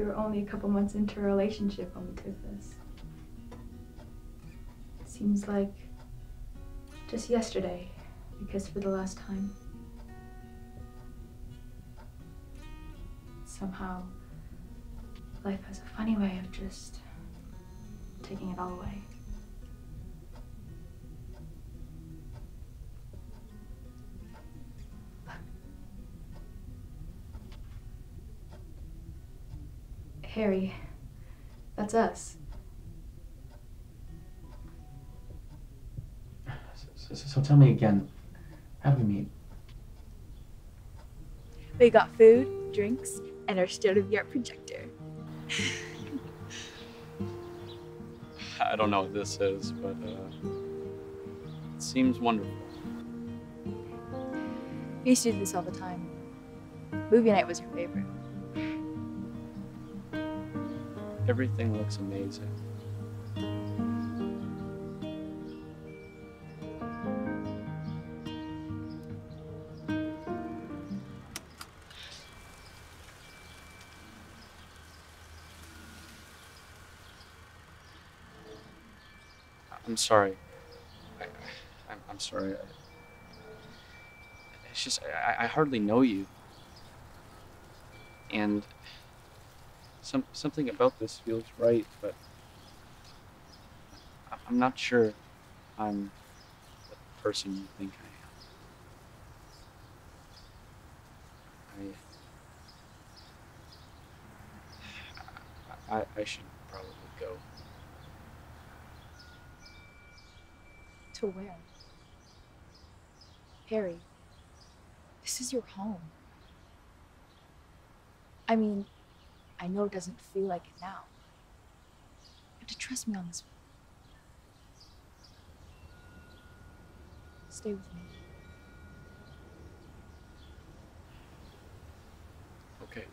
were only a couple months into a relationship when we took this. It Seems like just yesterday we kissed for the last time. Somehow, life has a funny way of just taking it all away. Harry, that's us. So, so, so tell me again, how did we meet? We got food, drinks, and our state of the art projector. I don't know what this is, but uh, it seems wonderful. We used to do this all the time. Movie night was her favorite. Everything looks amazing. I'm sorry. I, I'm, I'm sorry. It's just, I, I hardly know you. And some, something about this feels right, but I'm not sure I'm the person you think I am. I, I, I should probably go. To where? Harry, this is your home. I mean, I know it doesn't feel like it now. You have to trust me on this one. Stay with me. Okay.